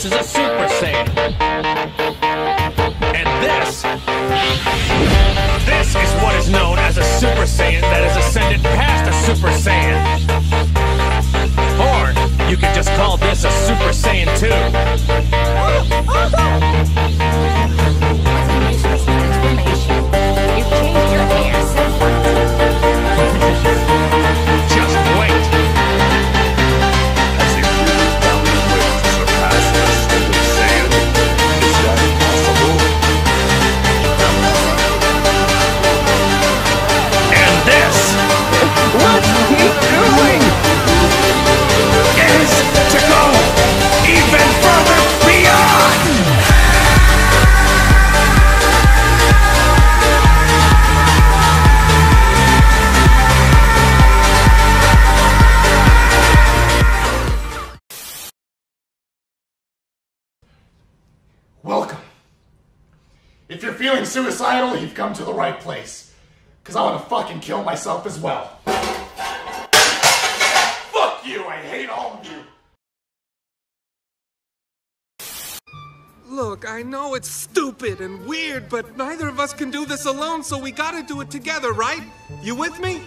This is a Super Saiyan. And this. This is what is known as a Super Saiyan that has ascended past a Super Saiyan. Or you could just call this a Super Saiyan 2. If you're feeling suicidal, you've come to the right place. Because I want to fucking kill myself as well. Fuck you! I hate all of you! Look, I know it's stupid and weird, but neither of us can do this alone, so we gotta do it together, right? You with me?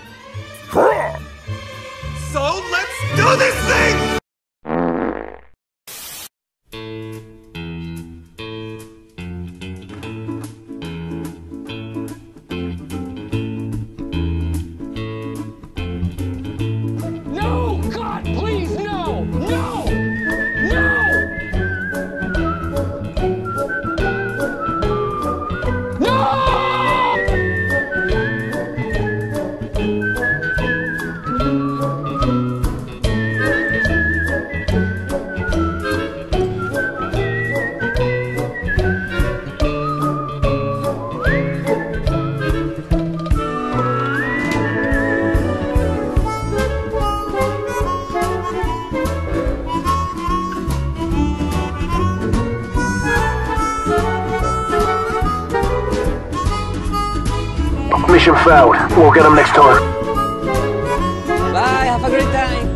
Mission failed. We'll get them next time. Bye, have a great time.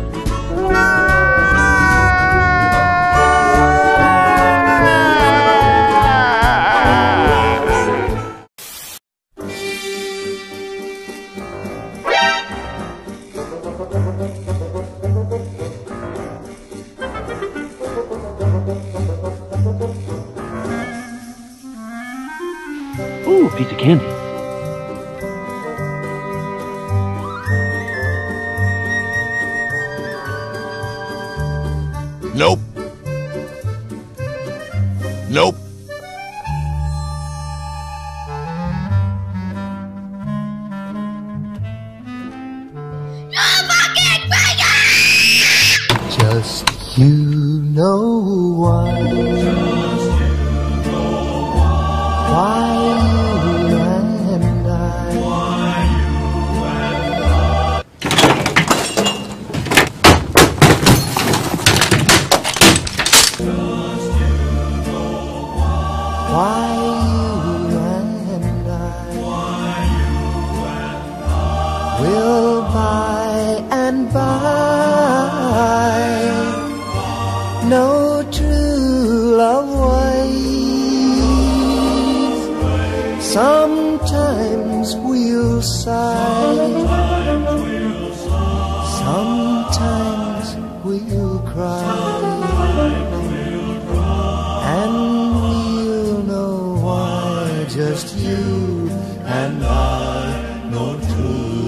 Ooh, piece of candy. Nope. Just you know why. Why you and I. Will by and by know true love waits. Sometimes we'll sigh, sometimes we'll cry, and I know true